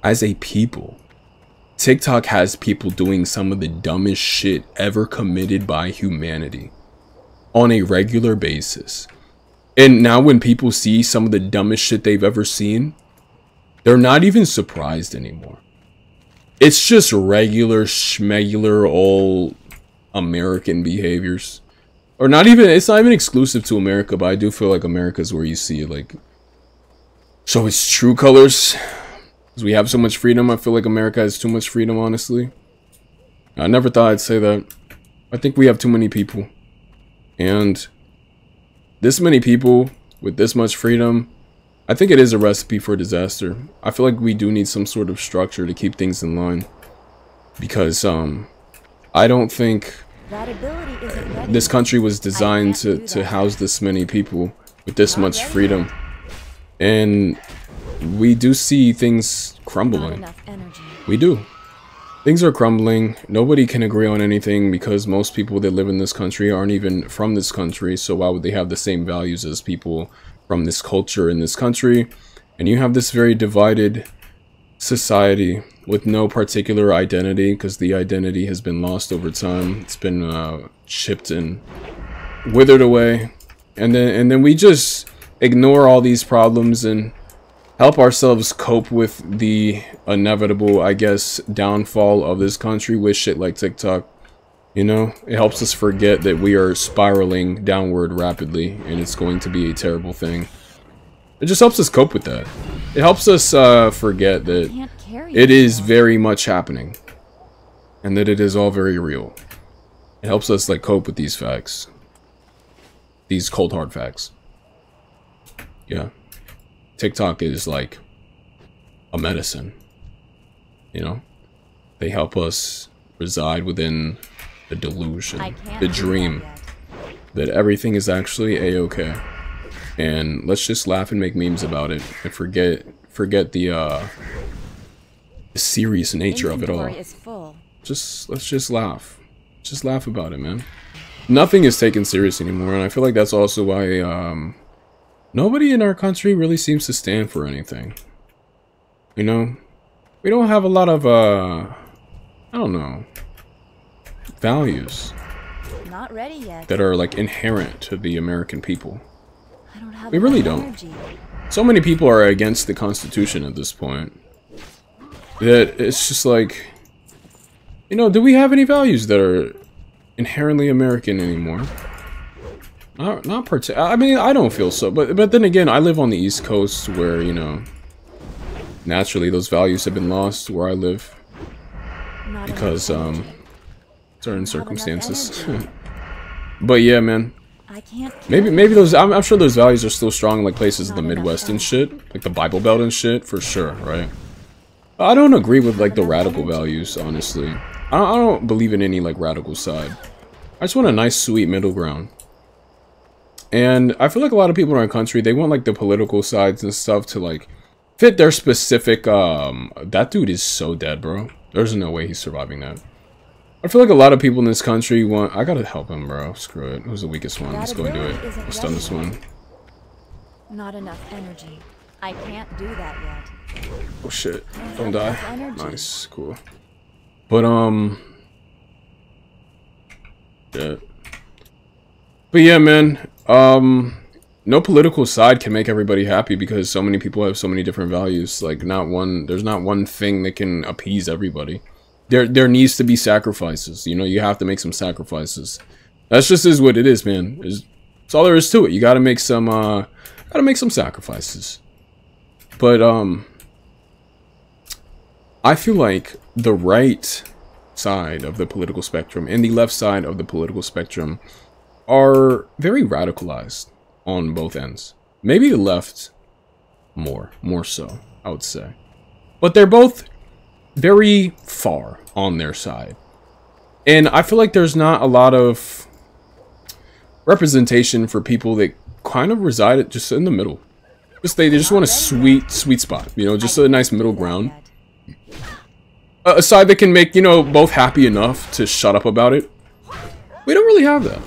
As a people. TikTok has people doing some of the dumbest shit ever committed by humanity on a regular basis. And now when people see some of the dumbest shit they've ever seen, they're not even surprised anymore. It's just regular schmegular old American behaviors. Or not even it's not even exclusive to America, but I do feel like America's where you see it like so its true colors. Because we have so much freedom, I feel like America has too much freedom, honestly. I never thought I'd say that. I think we have too many people. And this many people with this much freedom, I think it is a recipe for disaster. I feel like we do need some sort of structure to keep things in line. Because, um, I don't think That ability isn't ready. this country was designed to, to house this many people with this much freedom. And we do see things crumbling. We do. Things are crumbling. Nobody can agree on anything because most people that live in this country aren't even from this country. So why would they have the same values as people from this culture in this country? And you have this very divided society with no particular identity because the identity has been lost over time. It's been uh, chipped and withered away. and then and then we just ignore all these problems and help ourselves cope with the inevitable, I guess, downfall of this country with shit like TikTok. You know, it helps us forget that we are spiraling downward rapidly and it's going to be a terrible thing. It just helps us cope with that. It helps us uh, forget that it is very much happening and that it is all very real. It helps us like cope with these facts. These cold hard facts. Yeah. TikTok is like a medicine. You know? They help us reside within the delusion, the dream that everything is actually a-okay. And let's just laugh and make memes about it and forget forget the uh the serious nature of it all. Just let's just laugh. Just laugh about it, man. Nothing is taken serious anymore, and I feel like that's also why um nobody in our country really seems to stand for anything. You know? We don't have a lot of, uh, I don't know, values. Not ready yet. That are, like, inherent to the American people. we really don't. So many people are against the Constitution at this point. That it's just like, you know, do we have any values that are inherently American anymore? Not, not partic- I mean, I don't feel so, but but then again, I live on the East Coast where you know, naturally those values have been lost where I live because um, certain circumstances. but yeah, man. I can't maybe maybe those I'm, I'm sure those values are still strong in like places in the Midwest and shit, like the Bible Belt and shit, for sure, right? I don't agree with like the radical values, honestly. I don't, I don't believe in any like radical side. I just want a nice, sweet middle ground. And I feel like a lot of people in our country, they want like the political sides and stuff to like fit their specific, um, that dude is so dead, bro. There's no way he's surviving that. I feel like a lot of people in this country want, I gotta help him, bro. Screw it. Who's the weakest one? Let's go and do it. Let's stun this one. Not enough energy. I can't do that yet. Oh shit. Don't die. Nice. Cool. But, um... Shit. But yeah, man, um, no political side can make everybody happy because so many people have so many different values. Like not one, there's not one thing that can appease everybody. There, there needs to be sacrifices. You know, you have to make some sacrifices. That's just is what it is, man. It's, it's all there is to it. You got to make some, uh, got to make some sacrifices. But um, I feel like the right side of the political spectrum and the left side of the political spectrum are very radicalized on both ends. Maybe the left more, more so, I would say. But they're both very far on their side. And I feel like there's not a lot of representation for people that kind of reside just in the middle. Just they, they just want a sweet, sweet spot, you know, just a nice middle ground. A side that can make, you know, both happy enough to shut up about it. We don't really have that.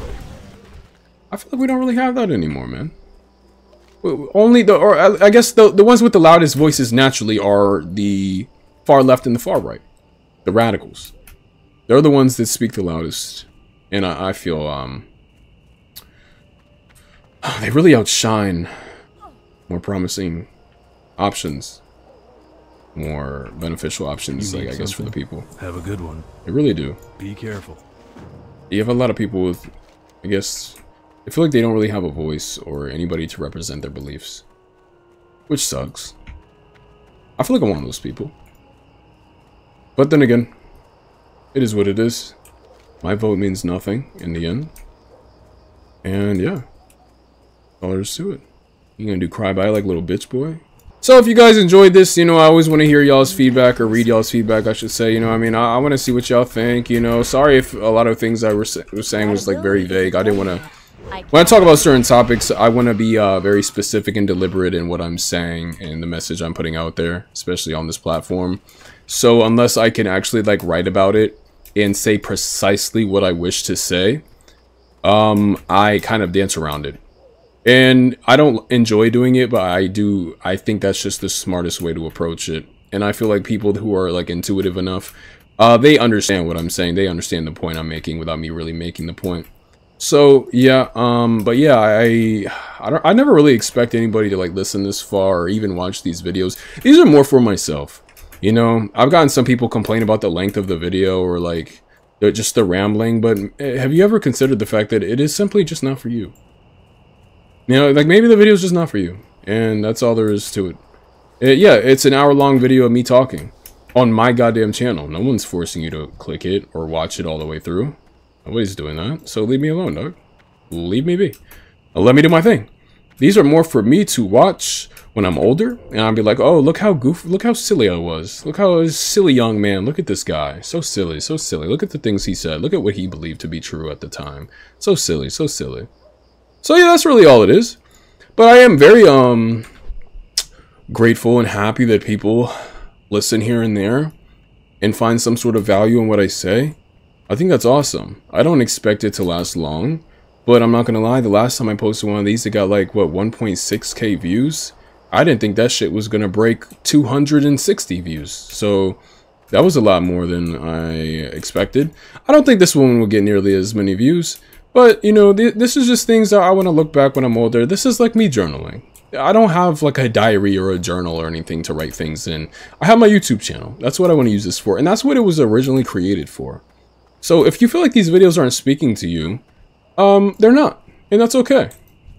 I feel like we don't really have that anymore, man. Only the, or I guess the, the ones with the loudest voices naturally are the far left and the far right. The radicals. They're the ones that speak the loudest. And I, I feel, um, they really outshine more promising options. More beneficial options, like, I guess, for the people. Have a good one. They really do. Be careful. You have a lot of people with, I guess, I feel like they don't really have a voice or anybody to represent their beliefs. Which sucks. I feel like I'm one of those people. But then again, it is what it is. My vote means nothing in the end. And yeah, all there is to it. You gonna do cry by like little bitch boy? So if you guys enjoyed this, you know, I always want to hear y'all's feedback or read y'all's feedback, I should say. You know, I mean, I, I want to see what y'all think, you know. Sorry if a lot of things I was, was saying was like very vague. I didn't want to when I talk about certain topics, I want to be uh, very specific and deliberate in what I'm saying and the message I'm putting out there, especially on this platform. So unless I can actually like write about it and say precisely what I wish to say, um, I kind of dance around it. And I don't enjoy doing it, but I do, I think that's just the smartest way to approach it. And I feel like people who are like intuitive enough, uh, they understand what I'm saying. They understand the point I'm making without me really making the point. So yeah, um, but yeah, I I don't I never really expect anybody to like listen this far or even watch these videos. These are more for myself. You know, I've gotten some people complain about the length of the video or like just the rambling, but eh, have you ever considered the fact that it is simply just not for you? You know, like maybe the video is just not for you, and that's all there is to it. it. Eh, yeah, it's an hour long video of me talking on my goddamn channel. No one's forcing you to click it or watch it all the way through. Nobody's doing that. So leave me alone, dog. Leave me be. let me do my thing. These are more for me to watch when I'm older, and I'll be like, oh, look how goof, look how silly I was. Look how silly young man. Look at this guy. So silly, so silly. Look at the things he said. Look at what he believed to be true at the time. So silly, so silly. So yeah, that's really all it is. But I am very um grateful and happy that people listen here and there and find some sort of value in what I say. I think that's awesome. I don't expect it to last long, but I'm not gonna lie, the last time I posted one of these, it got like, what, 1.6k views? I didn't think that shit was gonna break 260 views, so that was a lot more than I expected. I don't think this one will get nearly as many views, but, you know, th this is just things that I want to look back when I'm older. This is like me journaling. I don't have like a diary or a journal or anything to write things in. I have my YouTube channel. That's what I want to use this for, and that's what it was originally created for. So if you feel like these videos aren't speaking to you, um, they're not, and that's okay.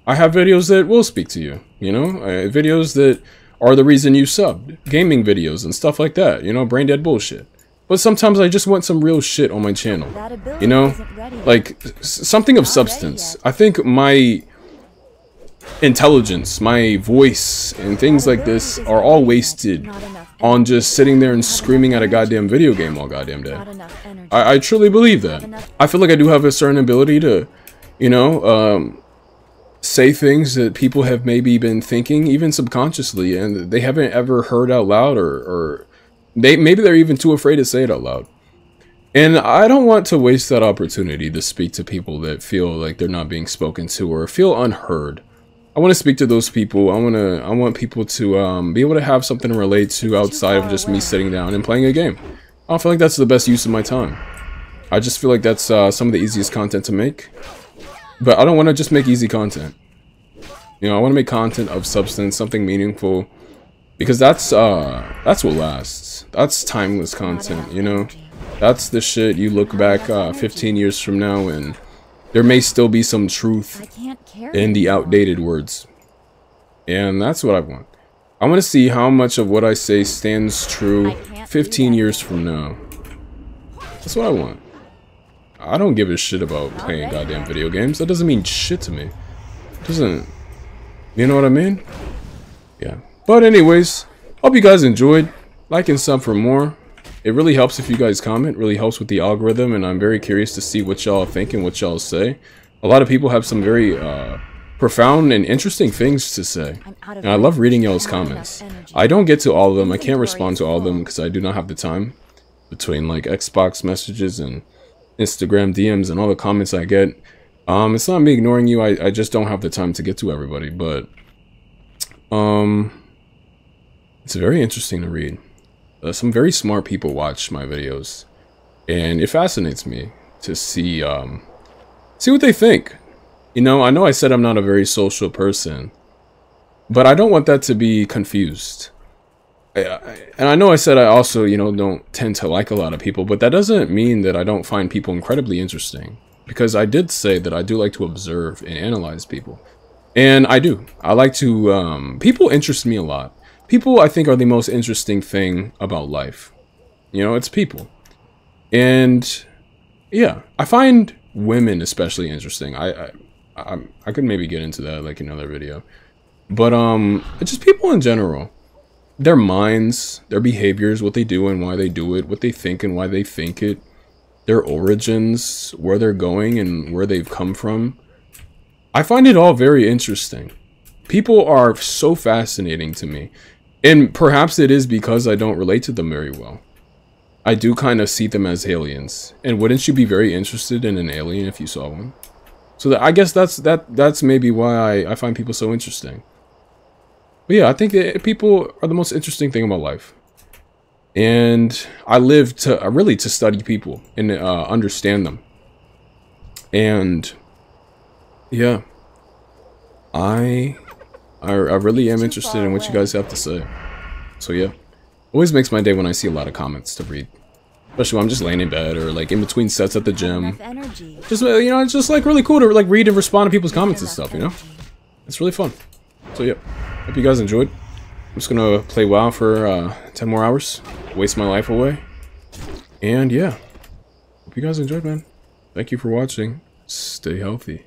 I have videos that will speak to you, you know, uh, videos that are the reason you subbed, gaming videos and stuff like that, you know, brain dead bullshit. But sometimes I just want some real shit on my channel, you know, like something of substance. I think my intelligence, my voice, and things like this are all wasted on just sitting there and screaming at a goddamn video game all goddamn day. I, I truly believe that. I feel like I do have a certain ability to, you know, um, say things that people have maybe been thinking, even subconsciously, and they haven't ever heard out loud, or, or they maybe they're even too afraid to say it out loud. And I don't want to waste that opportunity to speak to people that feel like they're not being spoken to or feel unheard. I want to speak to those people. I want to. I want people to um, be able to have something to relate to outside of just me sitting down and playing a game. I feel like that's the best use of my time. I just feel like that's uh, some of the easiest content to make. But I don't want to just make easy content. You know, I want to make content of substance, something meaningful, because that's uh, that's what lasts. That's timeless content. You know, that's the shit you look back uh, 15 years from now and there may still be some truth in the outdated words. And that's what I want. I want to see how much of what I say stands true 15 years from now. That's what I want. I don't give a shit about playing goddamn video games. That doesn't mean shit to me. It doesn't... You know what I mean? Yeah. But anyways, hope you guys enjoyed. Like and sub for more. It really helps if you guys comment, really helps with the algorithm, and I'm very curious to see what y'all think and what y'all say. A lot of people have some very uh, profound and interesting things to say. And I love reading y'all's comments. I don't get to all of them. I can't respond to all of them because I do not have the time between like Xbox messages and Instagram DMs and all the comments I get. Um, it's not me ignoring you. I, I just don't have the time to get to everybody, but um, it's very interesting to read. Uh, some very smart people watch my videos, and it fascinates me to see um, see what they think. You know, I know I said I'm not a very social person, but I don't want that to be confused. I, I, and I know I said I also, you know, don't tend to like a lot of people, but that doesn't mean that I don't find people incredibly interesting. Because I did say that I do like to observe and analyze people. And I do. I like to, um, people interest me a lot people I think are the most interesting thing about life. You know, it's people. And yeah, I find women especially interesting. I I I, I could maybe get into that like another video. But um just people in general. Their minds, their behaviors, what they do and why they do it, what they think and why they think it, their origins, where they're going and where they've come from. I find it all very interesting. People are so fascinating to me. And perhaps it is because I don't relate to them very well. I do kind of see them as aliens. And wouldn't you be very interested in an alien if you saw one? So that, I guess that's that that's maybe why I, I find people so interesting. But yeah, I think people are the most interesting thing about life. And I live to uh, really to study people and uh, understand them. And yeah, I, I, I really am interested in what you guys have to say. So yeah, always makes my day when I see a lot of comments to read, especially when I'm just laying in bed or like in between sets at the gym. Just uh, you know, it's just like really cool to like read and respond to people's comments and stuff. You know, it's really fun. So yeah, hope you guys enjoyed. I'm just gonna play WoW for uh, 10 more hours, waste my life away, and yeah, hope you guys enjoyed, man. Thank you for watching. Stay healthy.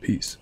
Peace.